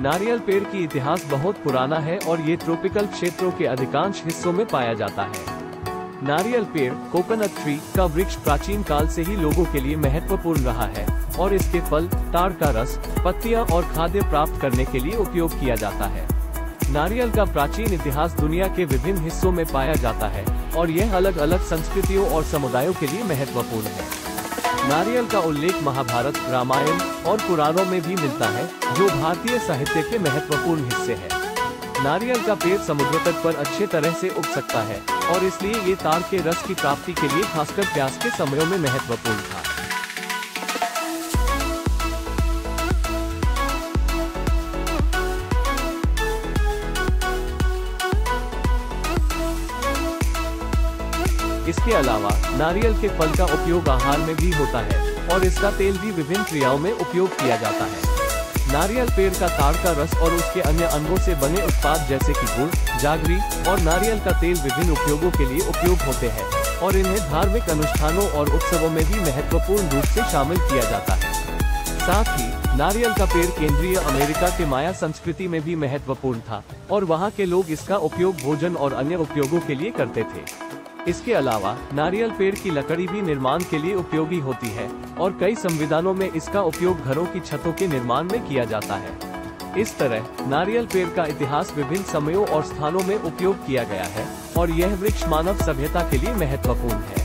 नारियल पेड़ की इतिहास बहुत पुराना है और ये ट्रॉपिकल क्षेत्रों के अधिकांश हिस्सों में पाया जाता है। नारियल पेड़, कोकोनट ट्री, का वृक्ष प्राचीन काल से ही लोगों के लिए महत्वपूर्ण रहा है, और इसके फल, ताड़ का रस, पत्तियाँ और खाद्य प्राप्त करने के लिए उपयोग किया जाता है। नारियल का प्राचीन इतिहास दुनिया के विभिन्न हिस्सों में पाया जाता है, और यह अलग अलग संस्कृतियों और समुदायों के लिए महत्वपूर्ण है। नारियल का उल्लेख महाभारत, रामायण और पुराणों में भी मिलता है, जो भारतीय साहित्य के महत्वपूर्ण हिस्से है। नारियल का पेड़ समुद्र तट पर अच्छे तरह से उग सकता है, और इसलिए ये तार के रस की प्राप्ति के लिए खासकर प्यास के समयों में महत्वपूर्ण था। इसके अलावा, नारियल के फल का उपयोग आहार में भी होता है, और इसका तेल भी विभिन्न क्रियाओं में उपयोग किया जाता है। नारियल पेड़ का ताड़ का रस और उसके अन्य अंगों से बने उत्पाद जैसे कि गुड़, जागरी, और नारियल का तेल विभिन्न उपयोगों के लिए उपयोग होते हैं, और इन्हें धार्मिक अनुष्ठानों और उत्सवों में भी महत्वपूर्ण रूप से शामिल किया जाता है। साथ ही, नारियल का पेड़ केंद्रीय अमेरिका के माया संस्कृति में भी महत्वपूर्ण था, और वहाँ के लोग इसका उपयोग भोजन और अन्य उपयोगों के लिए करते थे। इसके अलावा, नारियल पेड़ की लकड़ी भी निर्माण के लिए उपयोगी होती है, और कई संविधानों में इसका उपयोग घरों की छतों के निर्माण में किया जाता है। इस तरह, नारियल पेड़ का इतिहास विभिन्न समयों और स्थानों में उपयोग किया गया है, और यह वृक्ष मानव सभ्यता के लिए महत्वपूर्ण है।